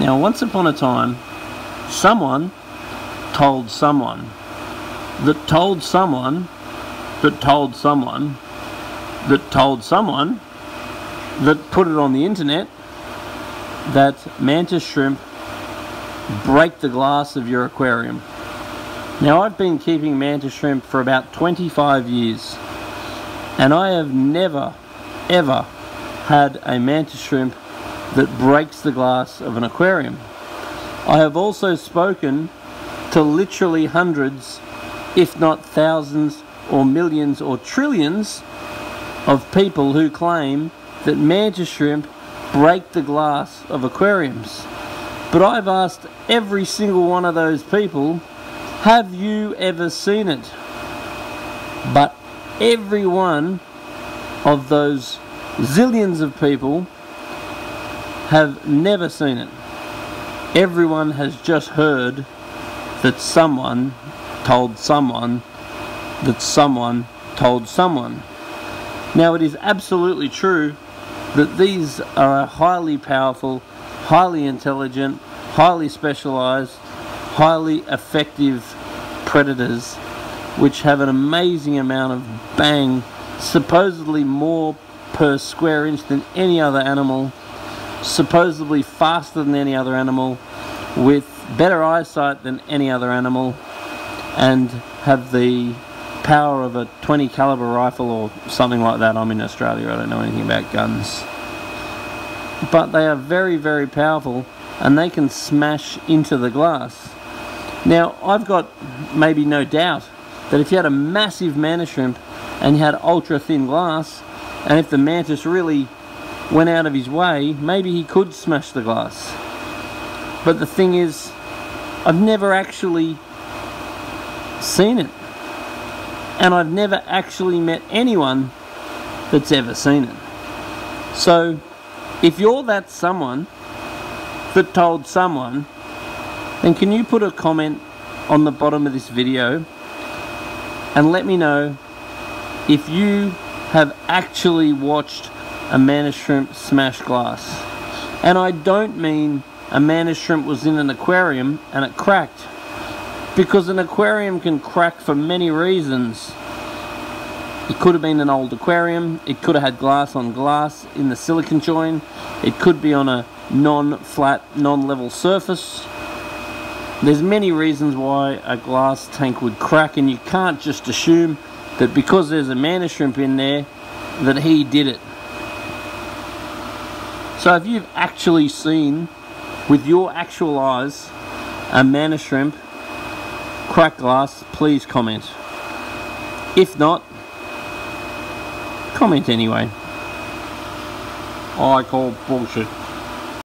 Now, once upon a time, someone told someone that told someone that told someone that told someone that put it on the internet that mantis shrimp break the glass of your aquarium. Now I've been keeping mantis shrimp for about 25 years and I have never ever had a mantis shrimp that breaks the glass of an aquarium. I have also spoken to literally hundreds if not thousands or millions or trillions of people who claim that mantis shrimp break the glass of aquariums. But I've asked every single one of those people, have you ever seen it? But every one of those zillions of people have never seen it. Everyone has just heard that someone told someone that someone told someone. Now it is absolutely true that these are highly powerful, highly intelligent, highly specialized, highly effective predators which have an amazing amount of bang, supposedly more per square inch than any other animal, supposedly faster than any other animal, with better eyesight than any other animal, and have the power of a 20 caliber rifle or something like that. I'm in Australia, I don't know anything about guns. But they are very, very powerful and they can smash into the glass. Now, I've got maybe no doubt that if you had a massive mantis shrimp and you had ultra thin glass, and if the mantis really went out of his way, maybe he could smash the glass. But the thing is, I've never actually seen it and I've never actually met anyone that's ever seen it. So, if you're that someone that told someone, then can you put a comment on the bottom of this video and let me know if you have actually watched a mantis shrimp smashed glass. And I don't mean a mantis shrimp was in an aquarium and it cracked because an aquarium can crack for many reasons. It could have been an old aquarium, it could have had glass on glass in the silicon joint, it could be on a non-flat, non-level surface. There's many reasons why a glass tank would crack and you can't just assume that because there's a mantis shrimp in there that he did it. So if you've actually seen with your actual eyes a mantis shrimp crack glass, please comment. If not, comment anyway. I call bullshit.